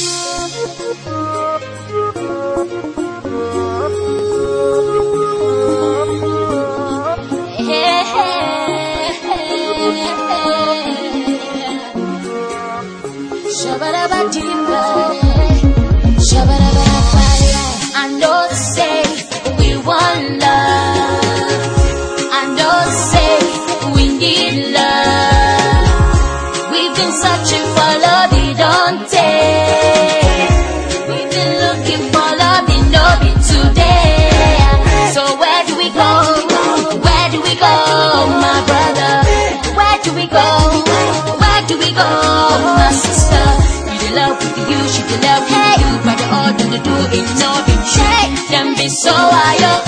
I know they say we want love. before My sister, the love with you, she the love you all do is be so wild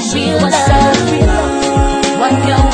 she was love. One girl